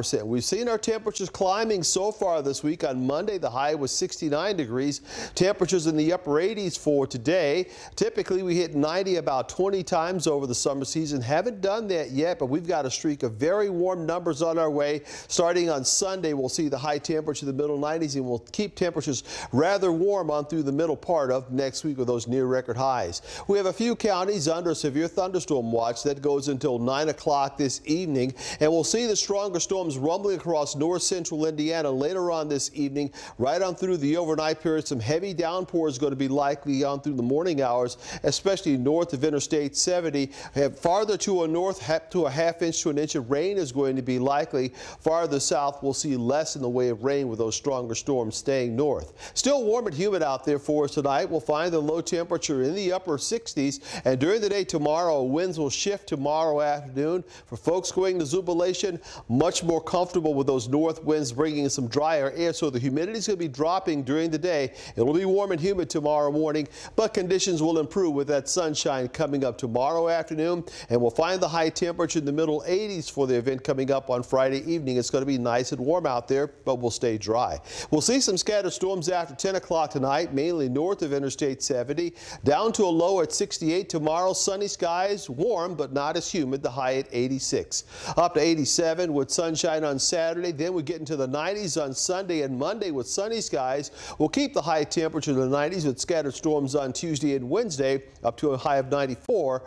85%. We've seen our temperatures climbing so far this week. On Monday, the high was 69 degrees. Temperatures in the upper 80s for today. Typically, we hit 90 about 20 times over the summer season. Haven't done that yet, but we've got a streak of very warm numbers on our way. Starting on Sunday, we'll see the high temperature in the middle 90s, and we'll keep temperatures rather warm on through the middle part of next week with those near record highs. We have a few counties under a severe thunderstorm watch that goes until 9 o'clock this evening, and we'll see the stronger storms rumbling across north central Indiana later on this evening, right on through the overnight period. Some heavy downpours going to be likely on through the morning hours, especially north of Interstate 70. Farther to a north, to a half inch to an inch of rain is going to be likely. Farther south, we'll see less in the way of rain with those stronger storms staying north. Still warm and humid out there for us tonight. We'll find the low temperature in the upper 60s, and during the day tomorrow, winds will shift tomorrow afternoon. For folks going to Jubilation, much more comfortable with those north winds bringing some drier air, so the humidity is going to be dropping during the day. It'll be warm and humid tomorrow morning, but conditions will improve with that sunshine coming up tomorrow afternoon, and we'll find the high temperature in the middle 80s for the event coming up on Friday evening. It's going to be nice and warm out there, but we'll stay dry. We'll see some scattered storms after 10 o'clock tonight, mainly north of Interstate 70, down to a low at 68 tomorrow. Sunny skies, warm, but not as humid. The high at 86. Up to 87 with sunshine on Saturday. Then we get into the 90s on Sunday and Monday with sunny skies. We'll keep the high temperature in the 90s with scattered storms on Tuesday and Wednesday up to a high of 94.